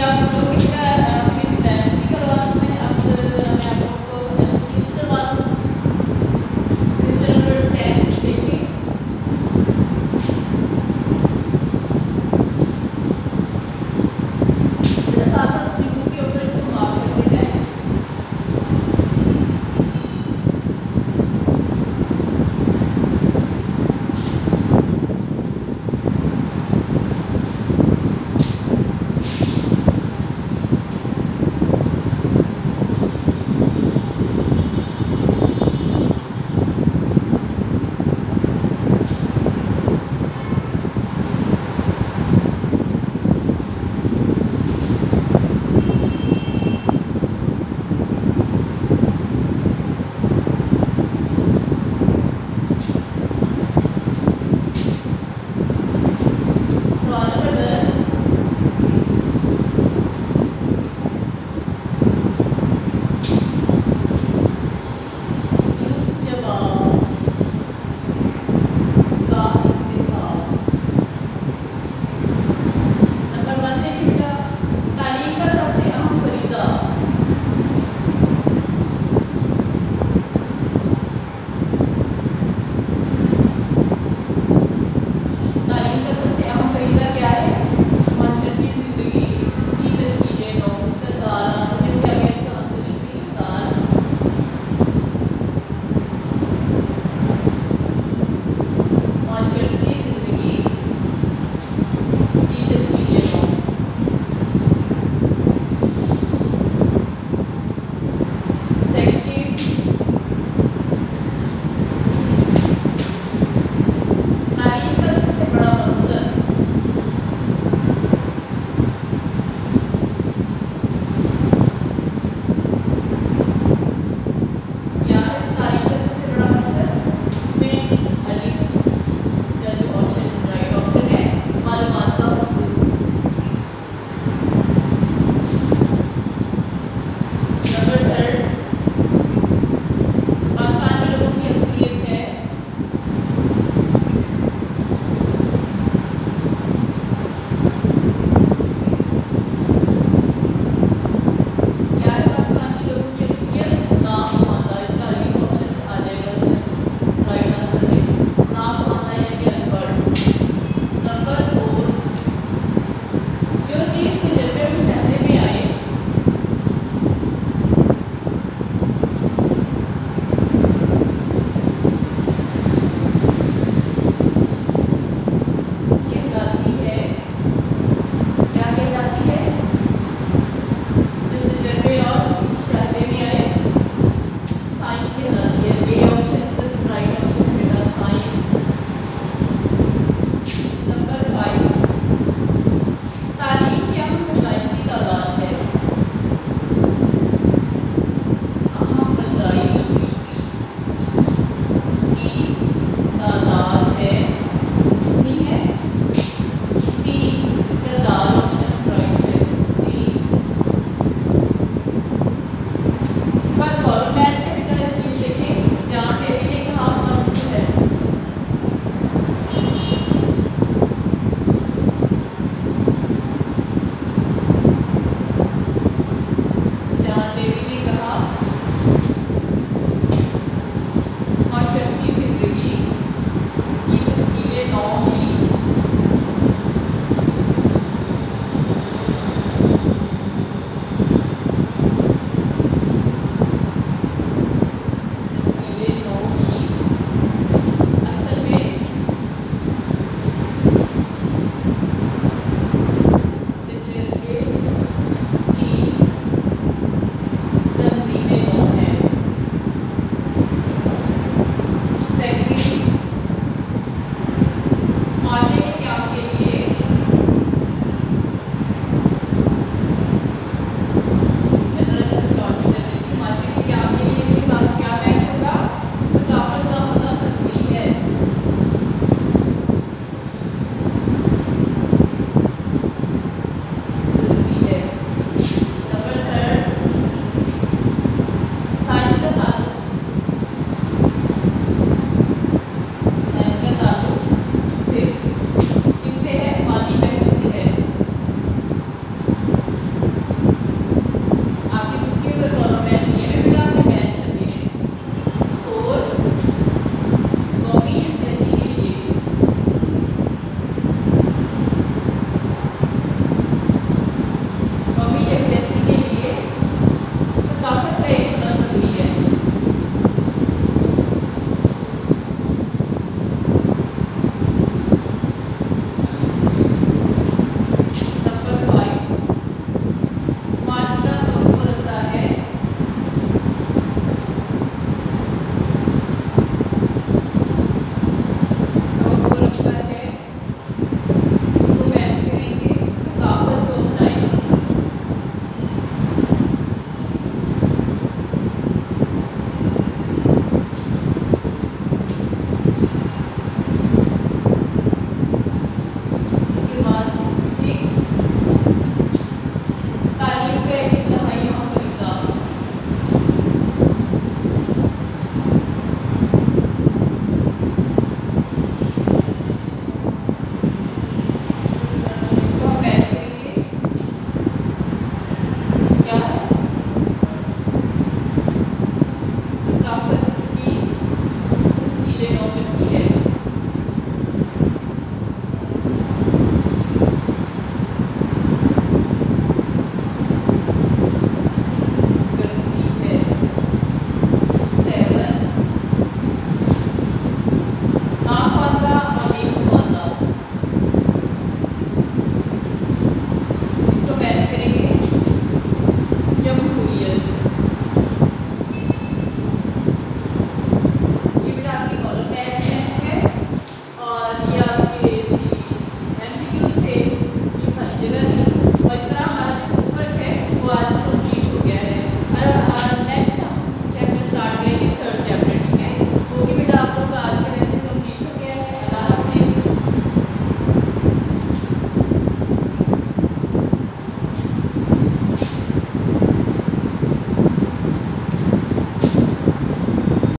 Constitución